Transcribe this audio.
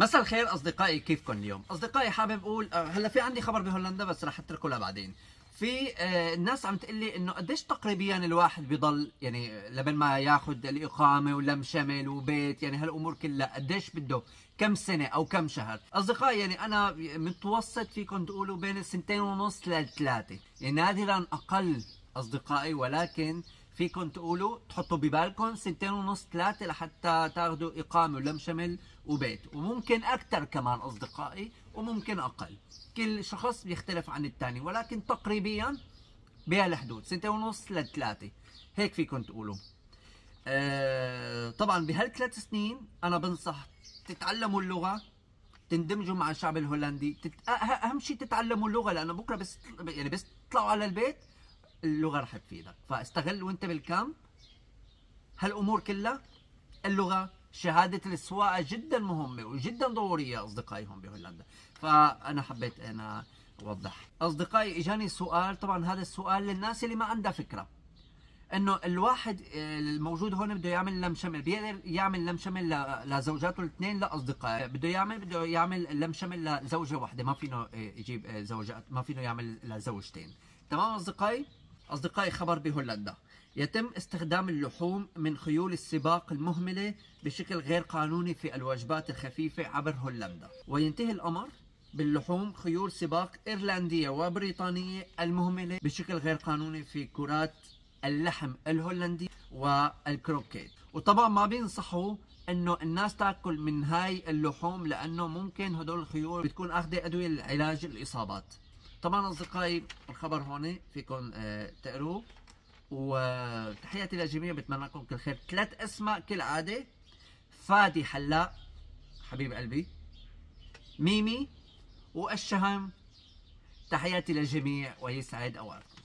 مساء الخير أصدقائي كيفكم اليوم؟ أصدقائي حابب أقول آه، هلا في عندي خبر بهولندا بس رح أتركه لبعدين. في آه، الناس عم تقول لي إنه قديش تقريبيا الواحد بيضل يعني لبين ما ياخذ الإقامة ولم شمل وبيت يعني هالأمور كلها قديش بده كم سنة أو كم شهر؟ أصدقائي يعني أنا متوسط فيكم تقولوا بين سنتين ونص لثلاثه يعني نادرا أقل أصدقائي ولكن فيكم تقولوا تحطوا ببالكم سنتين ونص ثلاثة لحتى تاخذوا إقامة ولم شمل وبيت. وممكن أكثر كمان أصدقائي وممكن أقل. كل شخص بيختلف عن الثاني ولكن تقريبا بهالحدود سنتين ونص لثلاثة. هيك فيكم تقولوا. آه طبعا بهالثلاث سنين أنا بنصح تتعلموا اللغة تندمجوا مع الشعب الهولندي. تت... أهم شيء تتعلموا اللغة لأنه بكرة بس يعني بس تطلعوا على البيت اللغة رح تفيدك. فاستغل وانت بالكامب. هالأمور كلها اللغة شهادة السواقه جدا مهمة وجدا ضرورية أصدقائي هون بهولندا. فأنا حبيت أنا أوضح. أصدقائي إجاني سؤال. طبعا هذا السؤال للناس اللي ما عندها فكرة. إنه الواحد الموجود هون بده يعمل لم شمل بيقدر يعمل لم شمل لزوجاته الاثنين؟ لا أصدقائي. بده يعمل بده يعمل لم شمل لزوجة واحدة. ما فينه يجيب زوجات ما فينه يعمل لزوجتين. تمام أصدقائي؟ أصدقائي خبر بهولندا. يتم استخدام اللحوم من خيول السباق المهملة بشكل غير قانوني في الوجبات الخفيفة عبر هولندا. وينتهي الأمر باللحوم خيول سباق إيرلندية وبريطانية المهملة بشكل غير قانوني في كرات اللحم الهولندي والكروكيت. وطبعا ما بينصحوا إنه الناس تأكل من هاي اللحوم لأنه ممكن هدول الخيول بتكون أخذة أدوية لعلاج الإصابات. طبعا أصدقائي الخبر هون فيكم آه، تقروه وتحياتي للجميع بتمنى لكم كل خير. ثلاث أسماء كالعاده فادي حلاق حبيب قلبي. ميمي والشهم تحياتي للجميع ويسعد أوقاتكم.